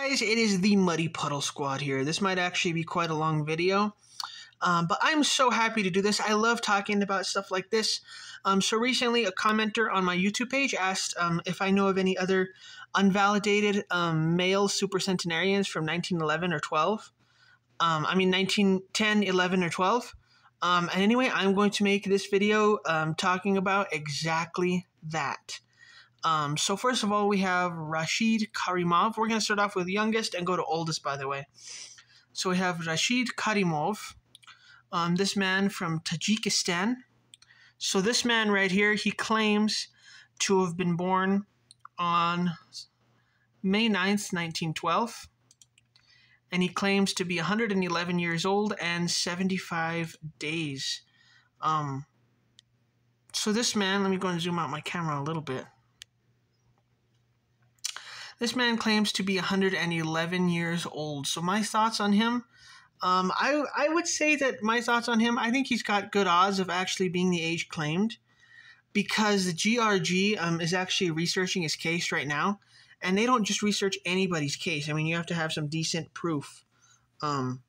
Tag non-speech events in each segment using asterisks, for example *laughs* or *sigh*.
guys, it is the Muddy Puddle Squad here. This might actually be quite a long video, um, but I'm so happy to do this. I love talking about stuff like this. Um, so recently, a commenter on my YouTube page asked um, if I know of any other unvalidated um, male supercentenarians from 1911 or 12. Um, I mean, 1910, 11, or 12. Um, and anyway, I'm going to make this video talking about exactly that. Um, so first of all, we have Rashid Karimov. We're going to start off with youngest and go to oldest, by the way. So we have Rashid Karimov, um, this man from Tajikistan. So this man right here, he claims to have been born on May 9th, 1912. And he claims to be 111 years old and 75 days. Um, so this man, let me go and zoom out my camera a little bit. This man claims to be 111 years old. So my thoughts on him, um, I I would say that my thoughts on him, I think he's got good odds of actually being the age claimed, because the GRG um, is actually researching his case right now, and they don't just research anybody's case. I mean, you have to have some decent proof, um,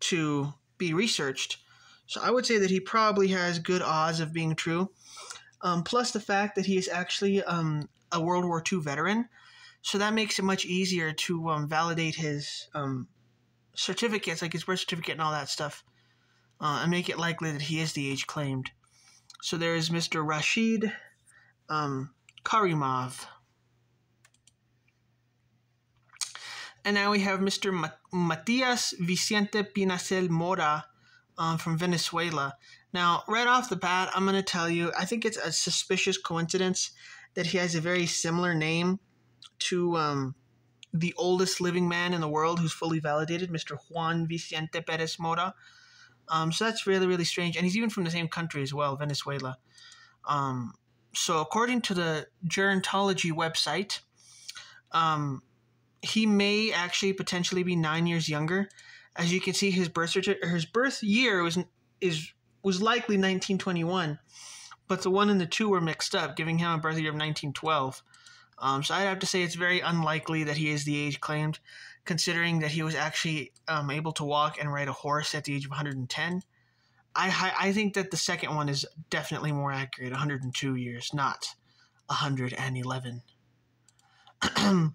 to be researched. So I would say that he probably has good odds of being true. Um, plus the fact that he is actually um, a World War II veteran, so that makes it much easier to um, validate his um, certificates, like his birth certificate and all that stuff, uh, and make it likely that he is the age claimed. So there is Mr. Rashid um, Karimov. And now we have Mr. Matias Vicente Pinacel Mora um, from Venezuela. Now, right off the bat, I'm going to tell you, I think it's a suspicious coincidence that he has a very similar name to um, the oldest living man in the world who's fully validated, Mr. Juan Vicente Perez Mora. Um, so that's really, really strange. And he's even from the same country as well, Venezuela. Um, so, according to the gerontology website, um, he may actually potentially be nine years younger. As you can see, his birth his birth year was is was likely 1921 but the one and the two were mixed up, giving him a birth year of 1912. Um, so I'd have to say it's very unlikely that he is the age claimed, considering that he was actually um, able to walk and ride a horse at the age of 110. I, I think that the second one is definitely more accurate 102 years, not 111. *clears throat*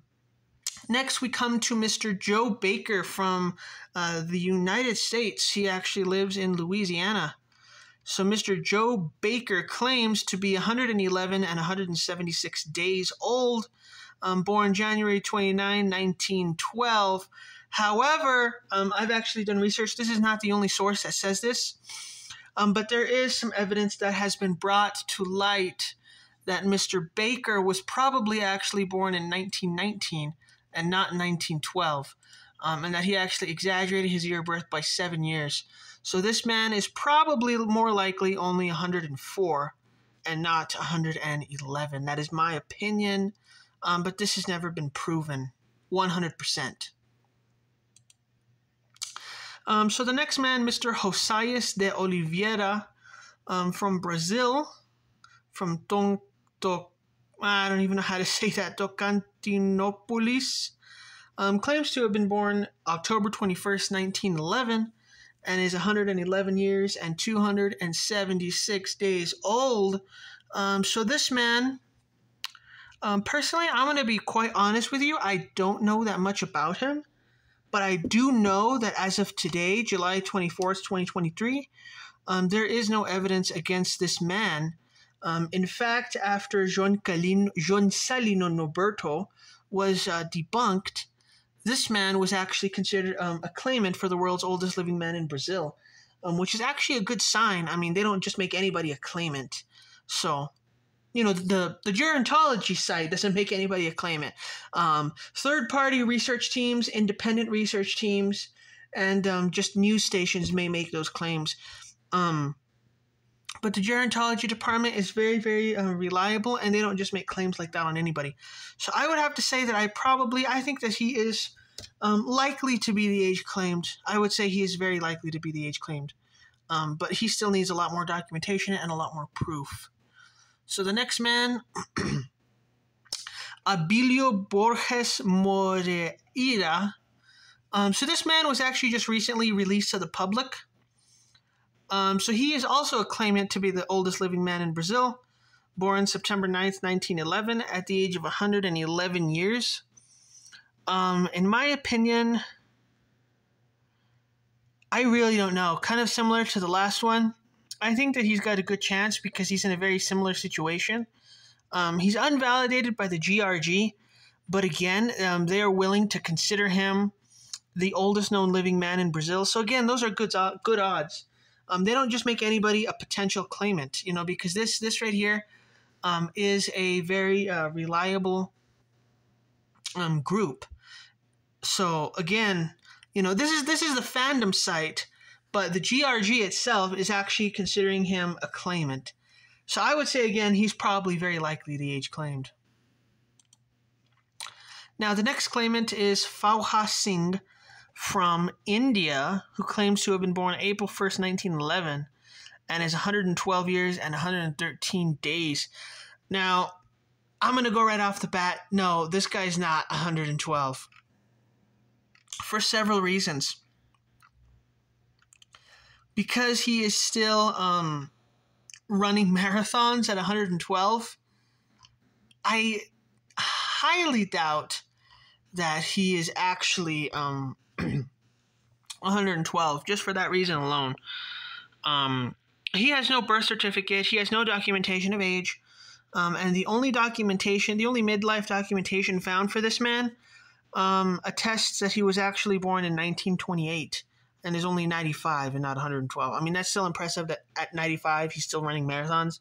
Next, we come to Mr. Joe Baker from uh, the United States. He actually lives in Louisiana. So Mr. Joe Baker claims to be 111 and 176 days old, um, born January 29, 1912. However, um, I've actually done research. This is not the only source that says this, um, but there is some evidence that has been brought to light that Mr. Baker was probably actually born in 1919 and not 1912, um, and that he actually exaggerated his year of birth by seven years. So this man is probably more likely only 104 and not 111. That is my opinion, um, but this has never been proven 100%. Um, so the next man, Mr. Josias de Oliveira um, from Brazil, from Ton, I don't even know how to *laughs* say that, Tocantinopolis, um, claims to have been born October 21st, 1911, and is 111 years and 276 days old. Um, so this man, um, personally, I'm going to be quite honest with you. I don't know that much about him, but I do know that as of today, July 24th, 2023, um, there is no evidence against this man. Um, in fact, after John, Calino, John Salino Noberto was uh, debunked, this man was actually considered um, a claimant for the world's oldest living man in Brazil, um, which is actually a good sign. I mean, they don't just make anybody a claimant. So, you know, the, the gerontology site doesn't make anybody a claimant. Um, third party research teams, independent research teams, and um, just news stations may make those claims. Um, but the gerontology department is very, very uh, reliable, and they don't just make claims like that on anybody. So I would have to say that I probably, I think that he is um, likely to be the age claimed. I would say he is very likely to be the age claimed. Um, but he still needs a lot more documentation and a lot more proof. So the next man, *clears throat* Abilio Borges Moreira. Um, so this man was actually just recently released to the public. Um, so he is also a claimant to be the oldest living man in Brazil, born September 9th, 1911, at the age of 111 years. Um, in my opinion, I really don't know. Kind of similar to the last one. I think that he's got a good chance because he's in a very similar situation. Um, he's unvalidated by the GRG, but again, um, they are willing to consider him the oldest known living man in Brazil. So again, those are good uh, good odds. Um, they don't just make anybody a potential claimant, you know, because this this right here um, is a very uh, reliable um, group. So again, you know, this is this is the fandom site, but the GRG itself is actually considering him a claimant. So I would say again, he's probably very likely the age claimed. Now the next claimant is Fauja Singh from India, who claims to have been born April 1st, 1911, and is 112 years and 113 days. Now, I'm going to go right off the bat. No, this guy's not 112 for several reasons. Because he is still um, running *laughs* marathons at 112, I highly doubt that he is actually um, *clears throat* 112, just for that reason alone. Um, he has no birth certificate, he has no documentation of age, um, and the only documentation, the only midlife documentation found for this man um, attests that he was actually born in 1928 and is only 95 and not 112. I mean, that's still impressive that at 95 he's still running marathons,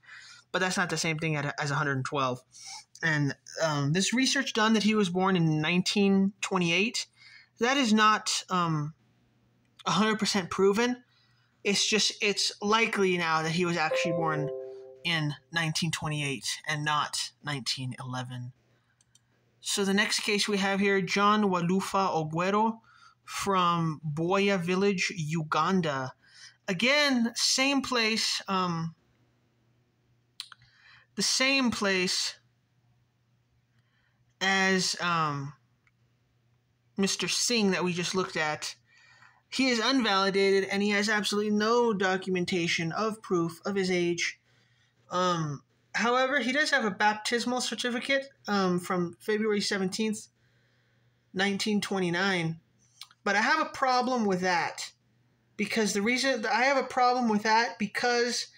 but that's not the same thing as 112. And um, this research done that he was born in 1928, that is not um, 100% proven. It's just, it's likely now that he was actually born in 1928 and not 1911. So the next case we have here, John Walufa Ogwero from Boya Village, Uganda. Again, same place, um, the same place as um, Mr. Singh that we just looked at. He is unvalidated and he has absolutely no documentation of proof of his age. Um, However, he does have a baptismal certificate um, from February 17th, 1929. But I have a problem with that because the reason I have a problem with that because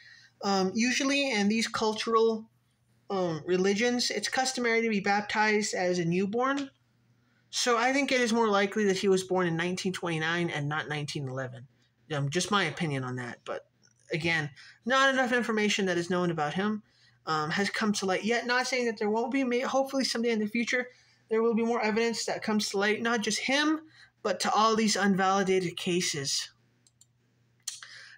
um, usually in these cultural um, religions, it's customary to be baptized as a newborn. So I think it is more likely that he was born in 1929 and not 1911. Um, just my opinion on that. But again, not enough information that is known about him um, has come to light yet. Not saying that there won't be. Hopefully, someday in the future, there will be more evidence that comes to light, not just him, but to all these unvalidated cases.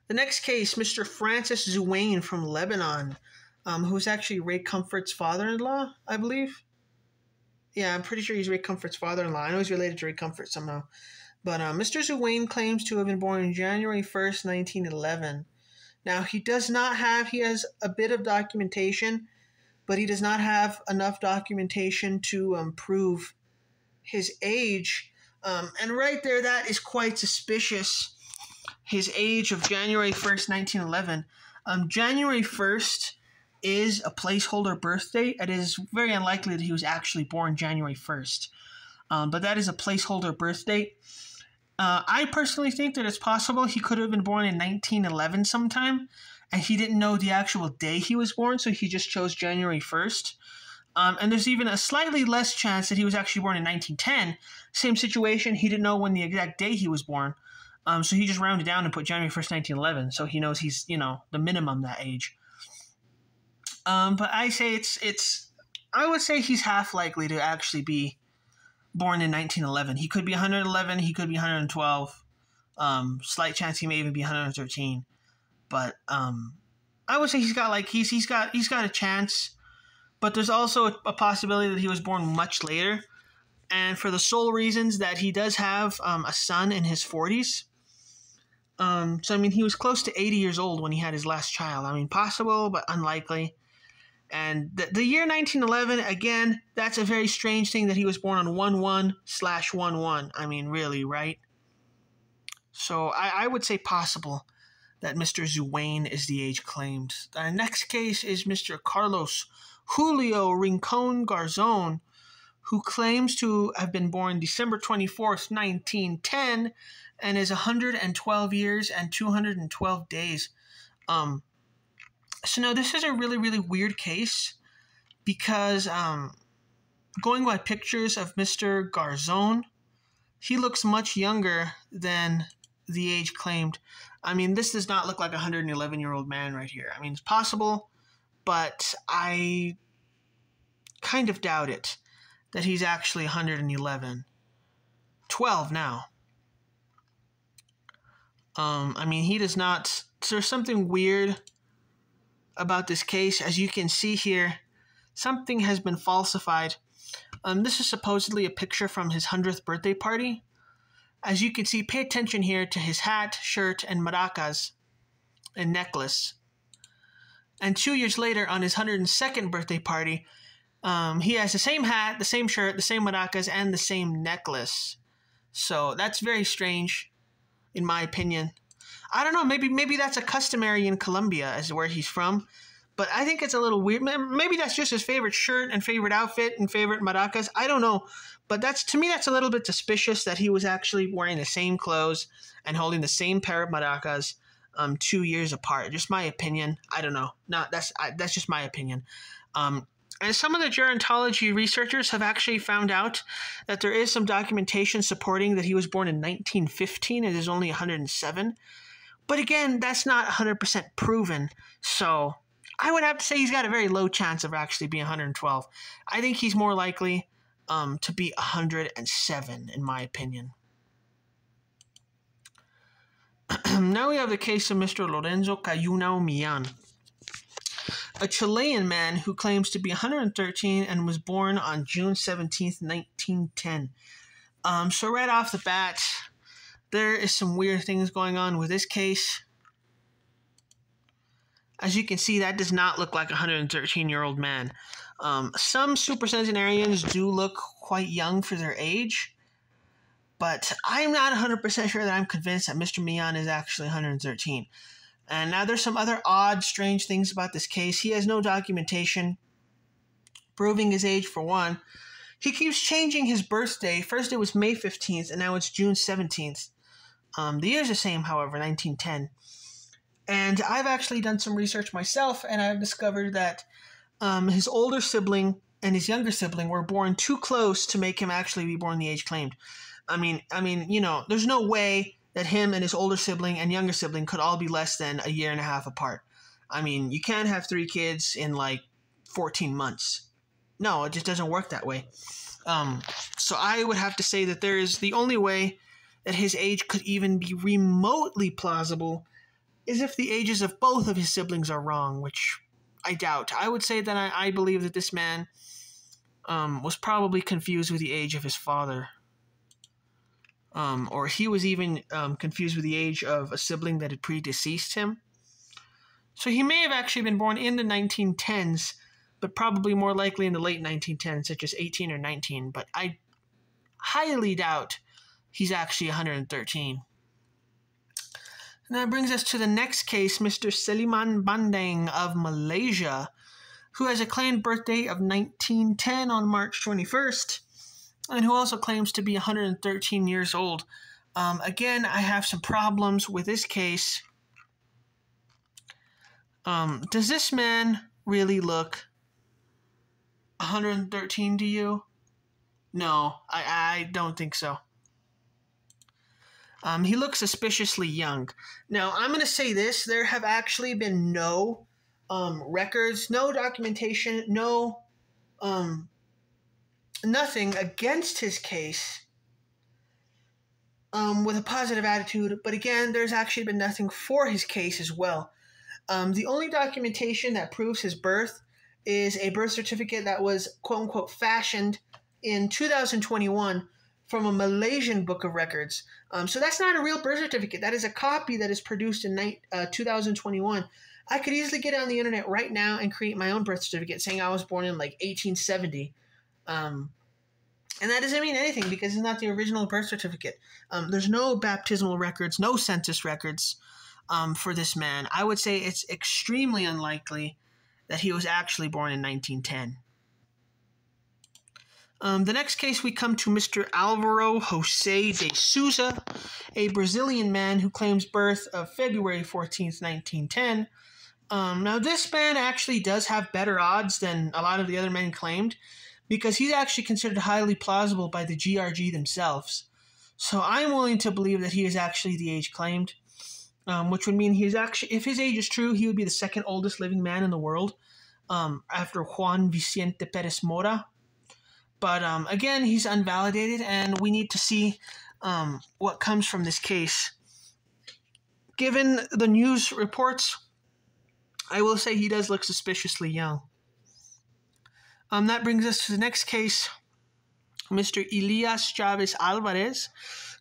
The next case, Mr. Francis Zuwain from Lebanon, um, who's actually Ray Comfort's father-in-law, I believe. Yeah, I'm pretty sure he's Ray Comfort's father-in-law. I know he's related to Ray Comfort somehow. But uh, Mr. Zuwain claims to have been born January 1st, 1911. Now, he does not have, he has a bit of documentation, but he does not have enough documentation to um, prove his age. Um, and right there, that is quite suspicious. His age of January 1st, 1911. Um, January 1st is a placeholder birthday. It is very unlikely that he was actually born January 1st. Um, but that is a placeholder birth date. Uh, I personally think that it's possible he could have been born in 1911 sometime, and he didn't know the actual day he was born, so he just chose January 1st. Um, and there's even a slightly less chance that he was actually born in 1910. Same situation, he didn't know when the exact day he was born, um, so he just rounded down and put January 1st, 1911, so he knows he's, you know, the minimum that age. Um, but I say it's, it's, I would say he's half likely to actually be born in 1911. He could be 111. He could be 112. Um, slight chance he may even be 113. But um, I would say he's got like he's he's got he's got a chance. But there's also a, possibility that he was born much later, and for the sole reasons that he does have um, a son in his 40s. Um, so I mean, he was close to 80 years old when he had his last child. I mean, possible but unlikely. And the, the year 1911, again, that's a very strange thing that he was born on 1 1 slash 1 1. I mean, really, right? So I, I would say possible that Mr. Zuwain is the age claimed. Our next case is Mr. Carlos Julio Rincon Garzon, who claims to have been born December 24th, 1910, and is 112 years and 212 days. Um, so now this is a really, really weird case because um, going by pictures of Mr. Garzon, he looks much younger than the age claimed. I mean, this does not look like a 111 year old man right here. I mean, it's possible, but I kind of doubt it that he's actually 111. 12 now. Um, I mean, he does not. So there's something weird about this case. As you can see here, something has been falsified. Um, this is supposedly a picture from his 100th birthday party. As you can see, pay attention here to his hat, shirt, and maracas and necklace. And two years later, on his 102nd birthday party, um, he has the same hat, the same shirt, the same maracas, and the same necklace. So that's very strange, in my opinion. I don't know. Maybe maybe that's a customary in Colombia, as where he's from. But I think it's a little weird. Maybe that's just his favorite shirt and favorite outfit and favorite maracas. I don't know. But that's to me that's a little bit suspicious that he was actually wearing the same clothes and holding the same pair of maracas um, two years apart. Just my opinion. I don't know. No, that's I, that's just my opinion. Um, and some of the gerontology researchers have actually found out that there is some documentation supporting that he was born in 1915 and is only 107. But again, that's not 100% proven. So I would have to say he's got a very low chance of actually being 112. I think he's more likely um, to be 107, in my opinion. *clears throat* now we have the case of Mr. Lorenzo Cayunao Millan, a Chilean man who claims to be 113 and was born on June 17, 1910. Um, so, right off the bat, there is some weird things going on with this case. As you can see, that does not look like a 113 year old man. Um, some supercentenarians do look quite young for their age, but I'm not 100% sure that I'm convinced that Mr. Millan is actually 113. And now there's some other odd, strange things about this case. He has no documentation proving his age, for one. He keeps changing his birthday. First it was May 15th, and now it's June 17th. Um, the year's the same, however, 1910. And I've actually done some research myself, and I've discovered that um, his older sibling and his younger sibling were born too close to make him actually be born the age claimed. I mean, I mean, you know, there's no way that him and his older sibling and younger sibling could all be less than a year and a half apart. I mean, you can't have three kids in like 14 months. No, it just doesn't work that way. Um, so I would have to say that there is the only way that his age could even be remotely plausible is if the ages of both of his siblings are wrong, which I doubt. I would say that I, I believe that this man um, was probably confused with the age of his father. Um, or he was even um, confused with the age of a sibling that had predeceased him. So he may have actually been born in the 1910s, but probably more likely in the late 1910s, such as 18 or 19. But I highly doubt he's actually 113. And that brings us to the next case, Mr. Seliman Bandeng of Malaysia, who has a claimed birthday of 1910 on March 21st, and who also claims to be 113 years old. Um, again, I have some problems with this case. Um, does this man really look 113 to you? No, I, I don't think so. Um, he looks suspiciously young. Now, I'm going to say this there have actually been no um, records, no documentation, no um, nothing against his case um, with a positive attitude. But again, there's actually been nothing for his case as well. Um, the only documentation that proves his birth is a birth certificate that was quote unquote fashioned in 2021 from a Malaysian book of records. Um, so that's not a real birth certificate. That is a copy that is produced in uh, 2021 I could easily get on the internet right now and create my own birth certificate saying I was born in like 1870. Um, and that doesn't mean anything because it's not the original birth certificate. Um, there's no baptismal records, no census records um, for this man. I would say it's extremely unlikely that he was actually born in 1910. Um, the next case, we come to Mr. Alvaro Jose de Souza, a Brazilian man who claims birth of February 14th, 1910. Um, now, this man actually does have better odds than a lot of the other men claimed because he's actually considered highly plausible by the GRG themselves. So I'm willing to believe that he is actually the age claimed, um, which would mean he's actually, if his age is true, he would be the second oldest living man in the world um, after Juan Vicente Perez Mora, but um, again, he's unvalidated, and we need to see um, what comes from this case. Given the news reports, I will say he does look suspiciously young. Um, that brings us to the next case Mr. Elias Chavez Alvarez,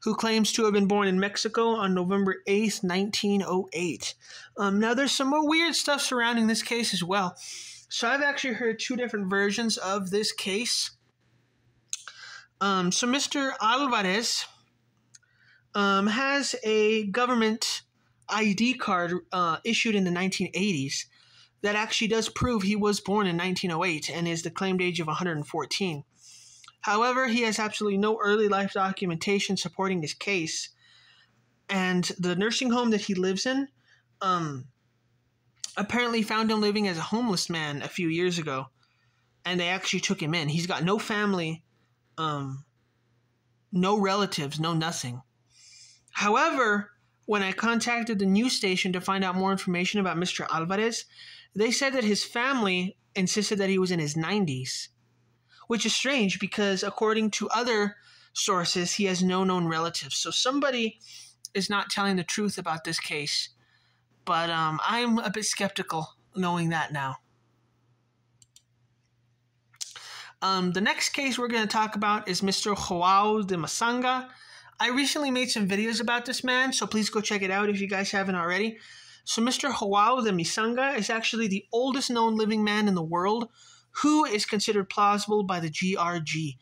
who claims to have been born in Mexico on November 8th, 1908. Um, now, there's some more weird stuff surrounding this case as well. So, I've actually heard two different versions of this case. Um, so Mr. Alvarez um, has a government ID card uh, issued in the 1980s that actually does prove he was born in 1908 and is the claimed age of 114. However, he has absolutely no early life documentation supporting his case, and the nursing home that he lives in um, apparently found him living as a homeless man a few years ago, and they actually took him in. He's got no family um, no relatives, no nothing. However, when I contacted the news station to find out more information about Mr. Alvarez, they said that his family insisted that he was in his 90s, which is strange because according to other sources, he has no known relatives. So somebody is not telling the truth about this case. But um, I'm a bit skeptical knowing that now. Um, the next case we're going to talk about is Mr. Joao de Misanga. I recently made some videos about this man, so please go check it out if you guys haven't already. So, Mr. Joao de Misanga is actually the oldest known living man in the world who is considered plausible by the GRG.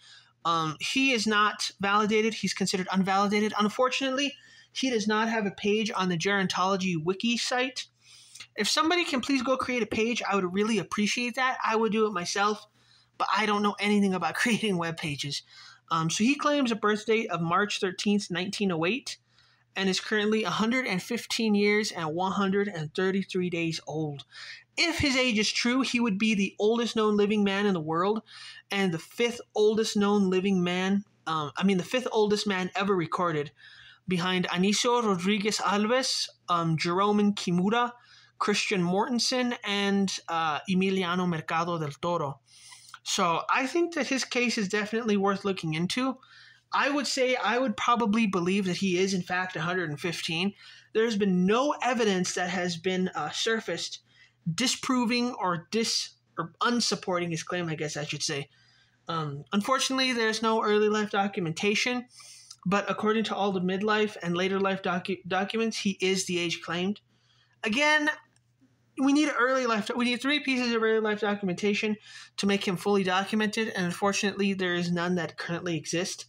Um, he is not validated, he's considered unvalidated. Unfortunately, he does not have a page on the gerontology wiki site. If somebody can please go create a page, I would really appreciate that. I would do it myself but I don't know anything about *laughs* creating web pages. Um, so he claims a birth date of March 13th, 1908, and is currently 115 years and 133 days old. If his age is true, he would be the oldest known living man in the world and the fifth oldest known living man, um, I mean, the fifth oldest man ever recorded, behind Anicio Rodriguez Alves, um, Jerome Kimura, Christian Mortensen, and uh, Emiliano Mercado del Toro. So I think that his case is definitely worth looking into. I would say I would probably believe that he is, in fact, 115. There's been no evidence that has been uh, surfaced disproving or dis or unsupporting his claim. I guess I should say. Um, unfortunately, there's no early life documentation, but according to all the midlife and later life docu- documents, he is the age claimed. Again, we need early life. We need three pieces of early life documentation to make him fully documented, and unfortunately, there is none that currently exist.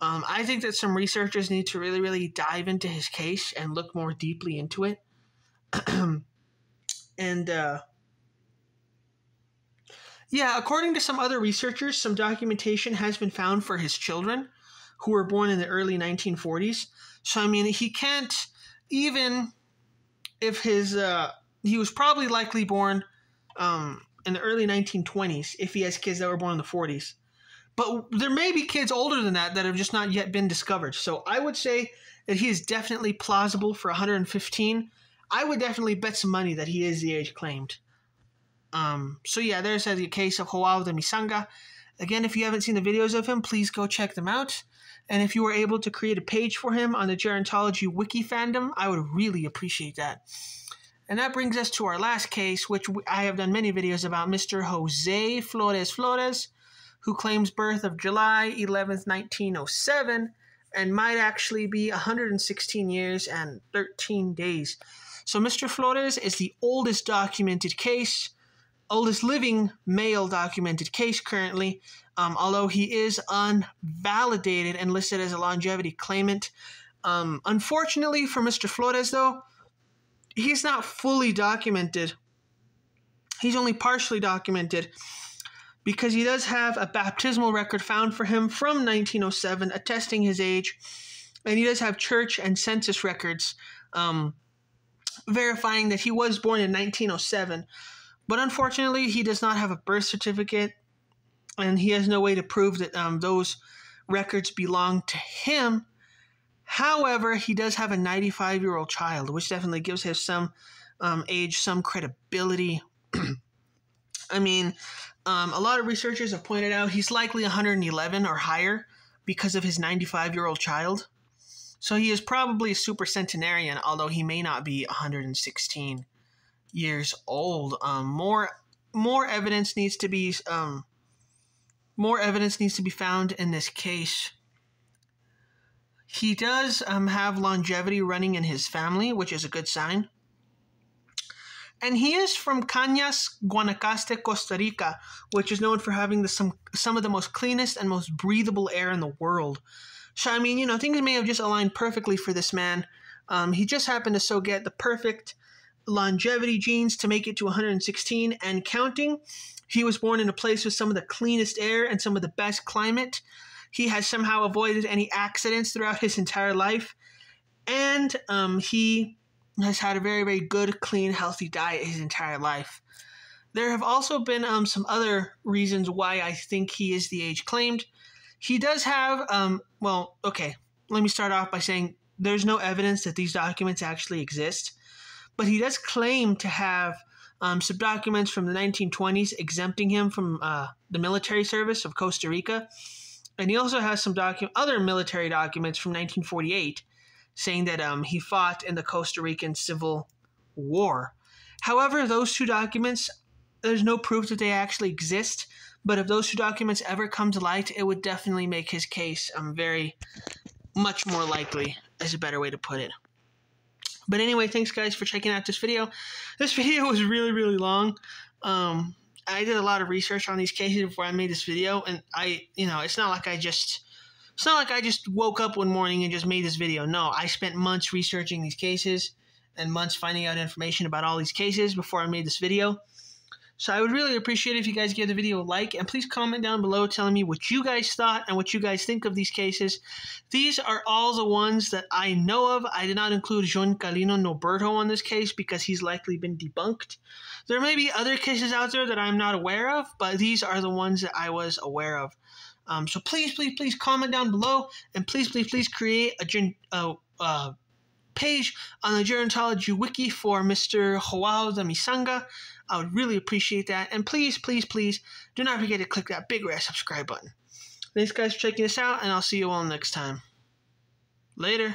Um, I think that some researchers need to really, really dive into his case and look more deeply into it. *clears throat* and uh, yeah, according to some other researchers, some documentation has been found for his children who were born in the early 1940s. So I mean, he can't even if his uh, he was probably likely born um, in the early 1920s if he has kids that were born in the 40s. But there may be kids older than that that have just not yet been discovered. So I would say that he is definitely plausible for 115. I would definitely bet some money that he is the age claimed. Um, so yeah, there's the case of Joao de Misanga. Again, if you haven't seen the videos of him, please go check them out. And if you were able to create a page for him on the Gerontology Wiki fandom, I would really appreciate that. And that brings us to our last case, which I have done many videos about Mr. Jose Flores Flores, who claims birth of July 11th, 1907, and might actually be 116 years and 13 days. So Mr. Flores is the oldest documented case, oldest living male documented case currently, um, although he is unvalidated and listed as a longevity claimant. Um, unfortunately for Mr. Flores, though, he's not fully documented. He's only partially documented because he does have a baptismal record found for him from 1907 attesting his age, and he does have church and census records um, verifying that he was born in 1907. But unfortunately, he does not have a birth certificate, and he has no way to prove that um, those records belong to him. However, he does have a 95 year old child, which definitely gives him some um, age, some credibility. *clears throat* I mean, um, a lot of researchers have pointed out he's likely 111 or higher because of his 95 year old child. So he is probably a super centenarian, although he may not be 116 years old. Um, more more evidence needs to be um, more evidence needs to be found in this case. He does um, have longevity running in his family, which is a good sign. And he is from Cañas, Guanacaste, Costa Rica, which is known for having the, some some of the most cleanest and most breathable air in the world. So I mean, you know, things may have just aligned perfectly for this man. Um, he just happened to so get the perfect longevity genes to make it to 116 and counting. He was born in a place with some of the cleanest air and some of the best climate. He has somehow avoided any accidents throughout his entire life. And um, he has had a very, very good, clean, healthy diet his entire life. There have also been um, some other reasons why I think he is the age claimed. He does have, um, well, okay, let me start off by saying there's no evidence that these documents actually exist, but he does claim to have um, some documents from the 1920s exempting him from uh, the military service of Costa Rica and he also has some docu- other military documents from 1948 saying that um, he fought in the Costa Rican Civil War. However, those two documents, there's no proof that they actually exist. But if those two documents ever come to light, it would definitely make his case um, very much more likely, is a better way to put it. But anyway, thanks guys for checking out this video. This *laughs* video was really, really long. Um, I did a lot of research on these cases before I made this video, and I, you know, it's not like I just, it's not like I just woke up one morning and just made this video. No, I spent months researching these cases and months finding out information about all these cases before I made this video. So I would really appreciate if you guys give the video a like and please comment down below telling me what you guys thought and what you guys think of these cases. These are all the ones that I know of. I did not include John Calino Noberto on this case because he's likely been debunked. There may be other cases out there that I'm not aware of, but these are the ones that I was aware of. Um, so please, please, please comment down below and please, please, please create a uh, uh, page on the Gerontology Wiki for Mr. Joao de Misanga. I would really appreciate that. And please, please, please do not forget to click that big red subscribe button. Thanks, guys, for checking us out, and I'll see you all next time. Later.